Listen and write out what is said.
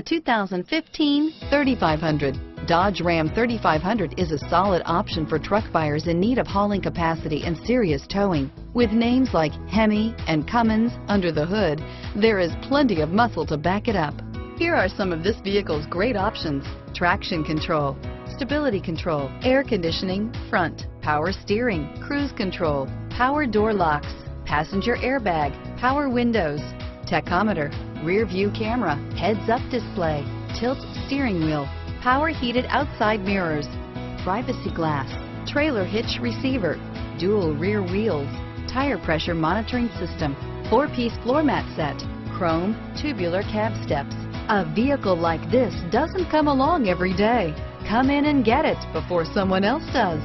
The 2015 3500. Dodge Ram 3500 is a solid option for truck buyers in need of hauling capacity and serious towing. With names like Hemi and Cummins under the hood, there is plenty of muscle to back it up. Here are some of this vehicle's great options. Traction control, stability control, air conditioning, front, power steering, cruise control, power door locks, passenger airbag, power windows, tachometer, rear view camera, heads up display, tilt steering wheel, power heated outside mirrors, privacy glass, trailer hitch receiver, dual rear wheels, tire pressure monitoring system, four-piece floor mat set, chrome tubular cab steps. A vehicle like this doesn't come along every day. Come in and get it before someone else does.